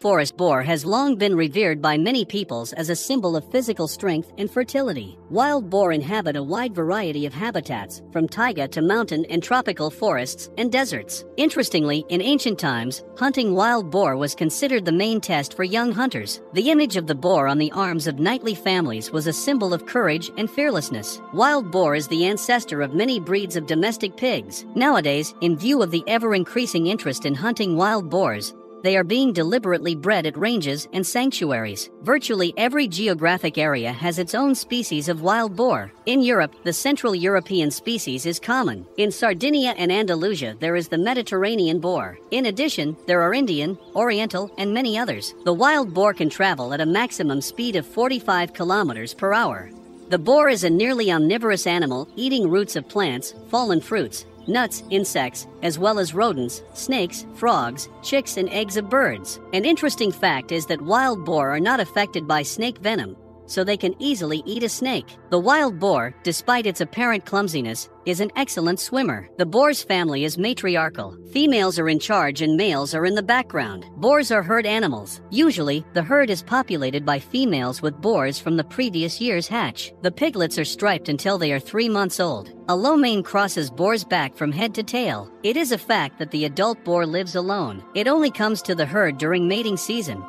Forest boar has long been revered by many peoples as a symbol of physical strength and fertility. Wild boar inhabit a wide variety of habitats, from taiga to mountain and tropical forests and deserts. Interestingly, in ancient times, hunting wild boar was considered the main test for young hunters. The image of the boar on the arms of knightly families was a symbol of courage and fearlessness. Wild boar is the ancestor of many breeds of domestic pigs. Nowadays, in view of the ever increasing interest in hunting wild boars, they are being deliberately bred at ranges and sanctuaries. Virtually every geographic area has its own species of wild boar. In Europe, the Central European species is common. In Sardinia and Andalusia, there is the Mediterranean boar. In addition, there are Indian, Oriental, and many others. The wild boar can travel at a maximum speed of 45 kilometers per hour. The boar is a nearly omnivorous animal, eating roots of plants, fallen fruits, nuts, insects, as well as rodents, snakes, frogs, chicks, and eggs of birds. An interesting fact is that wild boar are not affected by snake venom, so they can easily eat a snake. The wild boar, despite its apparent clumsiness, is an excellent swimmer. The boar's family is matriarchal. Females are in charge and males are in the background. Boars are herd animals. Usually, the herd is populated by females with boars from the previous year's hatch. The piglets are striped until they are three months old. A low mane crosses boar's back from head to tail. It is a fact that the adult boar lives alone. It only comes to the herd during mating season.